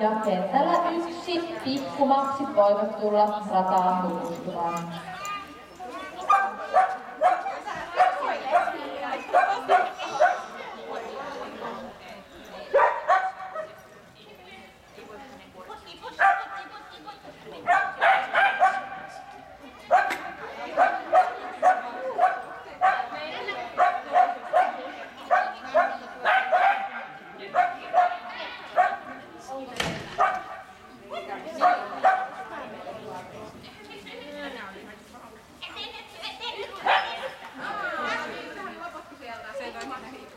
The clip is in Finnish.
Ja kentällä yksi pikkumaksit voivat tulla rataan tutustumaan. Thank you. I'm not on.